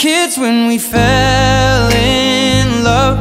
Kids when we fell in love,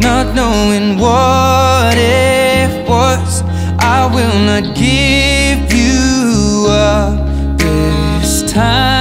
not knowing what it was. I will not give you up this time,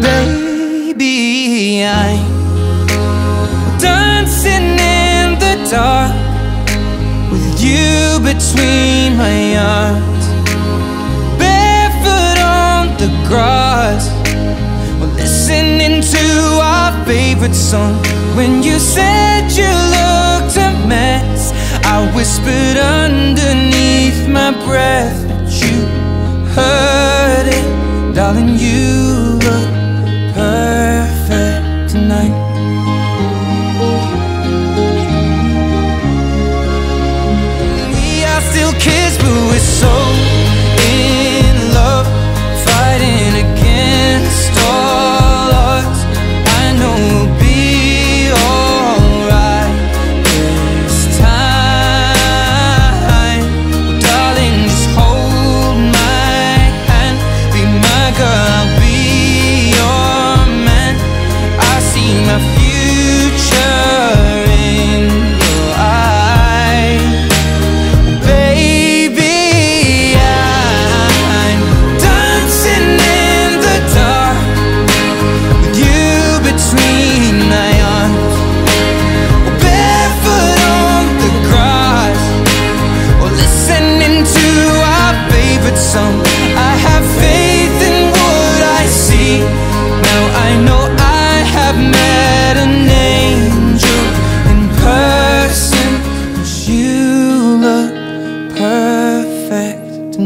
baby. I'm dancing in the dark with you between my arms, listening to our favorite song. When you said you looked a mess, I whispered underneath my breath, but you heard it, darling. You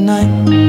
night.